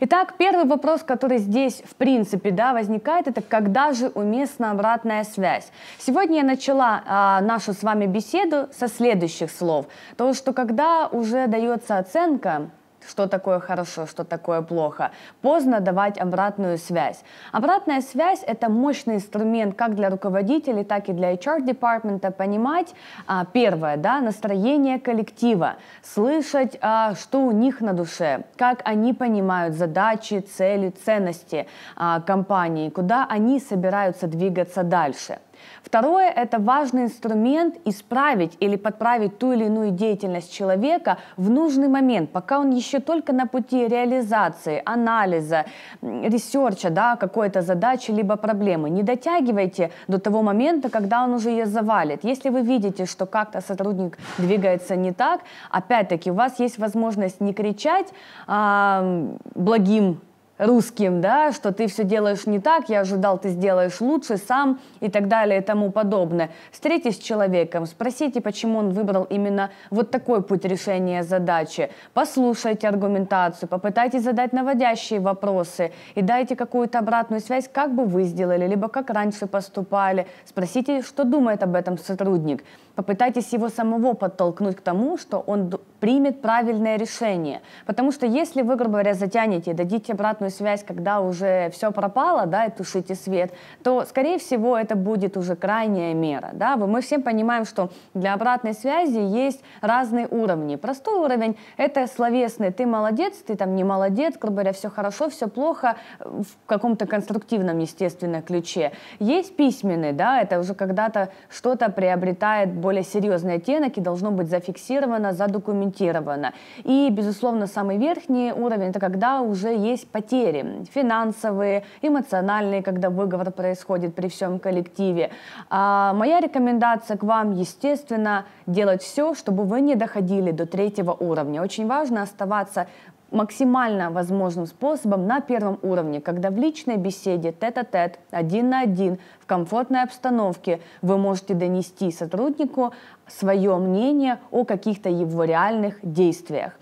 Итак, первый вопрос, который здесь, в принципе, да, возникает, это когда же уместна обратная связь? Сегодня я начала а, нашу с вами беседу со следующих слов. То, что когда уже дается оценка, что такое хорошо, что такое плохо. Поздно давать обратную связь. Обратная связь – это мощный инструмент как для руководителей, так и для HR-департамента понимать, а, первое, да, настроение коллектива, слышать, а, что у них на душе, как они понимают задачи, цели, ценности а, компании, куда они собираются двигаться дальше – Второе – это важный инструмент исправить или подправить ту или иную деятельность человека в нужный момент, пока он еще только на пути реализации, анализа, research а да, какой-то задачи либо проблемы. Не дотягивайте до того момента, когда он уже ее завалит. Если вы видите, что как-то сотрудник двигается не так, опять-таки у вас есть возможность не кричать а, благим русским, да, что ты все делаешь не так, я ожидал, ты сделаешь лучше сам и так далее и тому подобное. Встретитесь с человеком, спросите, почему он выбрал именно вот такой путь решения задачи, послушайте аргументацию, попытайтесь задать наводящие вопросы и дайте какую-то обратную связь, как бы вы сделали, либо как раньше поступали. Спросите, что думает об этом сотрудник. Попытайтесь его самого подтолкнуть к тому, что он примет правильное решение. Потому что если вы, грубо говоря, затянете, дадите обратную связь, когда уже все пропало, да, и тушите свет, то, скорее всего, это будет уже крайняя мера, да. Мы всем понимаем, что для обратной связи есть разные уровни. Простой уровень — это словесный, ты молодец, ты там не молодец, грубо говоря, все хорошо, все плохо, в каком-то конструктивном, естественно, ключе. Есть письменный, да, это уже когда-то что-то приобретает более серьезный оттенок и должно быть зафиксировано, задокументировано. И, безусловно, самый верхний уровень — это когда уже есть потери, финансовые, эмоциональные, когда выговор происходит при всем коллективе. А моя рекомендация к вам, естественно, делать все, чтобы вы не доходили до третьего уровня. Очень важно оставаться максимально возможным способом на первом уровне, когда в личной беседе тет-а-тет, один на один, в комфортной обстановке вы можете донести сотруднику свое мнение о каких-то его реальных действиях.